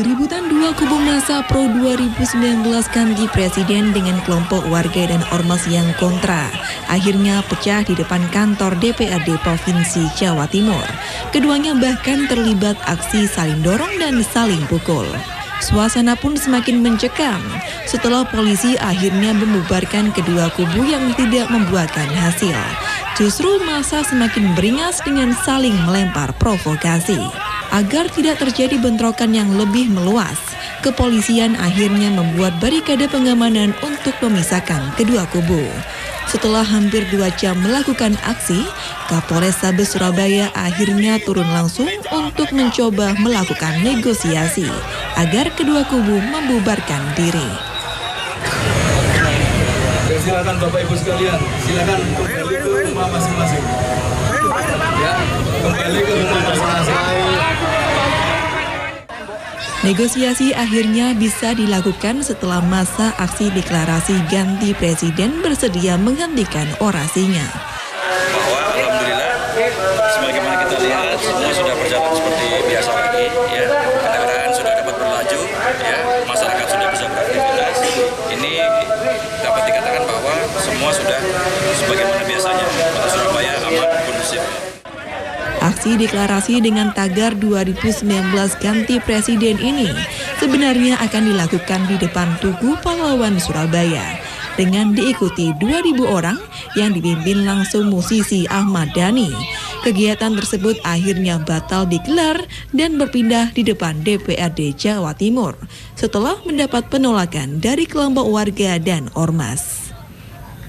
Keributan dua kubu masa pro 2019 ganti presiden dengan kelompok warga dan ormas yang kontra akhirnya pecah di depan kantor DPRD Provinsi Jawa Timur. Keduanya bahkan terlibat aksi saling dorong dan saling pukul. Suasana pun semakin mencekam setelah polisi akhirnya membubarkan kedua kubu yang tidak membuahkan hasil. Justru masa semakin beringas dengan saling melempar provokasi. Agar tidak terjadi bentrokan yang lebih meluas, kepolisian akhirnya membuat barikade pengamanan untuk memisahkan kedua kubu. Setelah hampir dua jam melakukan aksi, Kapolres Sabes Surabaya akhirnya turun langsung untuk mencoba melakukan negosiasi agar kedua kubu membubarkan diri. Silakan Bapak Ibu sekalian, silakan kembali ke rumah masing-masing. Ya, kembali ke rumah masing-masing. Negosiasi akhirnya bisa dilakukan setelah masa aksi deklarasi ganti presiden bersedia menghentikan orasinya. Bahwa alhamdulillah sebagaimana kita lihat semua sudah berjalan seperti biasa lagi ya. Kendaraan sudah dapat berlaju ya, masyarakat sudah bisa beraktivitas. Ini dapat dikatakan bahwa semua sudah sebagaimana biasanya. Kota Surabaya aman kondusif. Aksi deklarasi dengan tagar 2019 ganti presiden ini sebenarnya akan dilakukan di depan Tugu Pahlawan Surabaya dengan diikuti 2.000 orang yang dipimpin langsung musisi Ahmad Dhani. Kegiatan tersebut akhirnya batal digelar dan berpindah di depan DPRD Jawa Timur setelah mendapat penolakan dari kelompok warga dan ormas.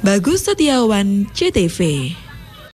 Bagus Setiawan, CTV.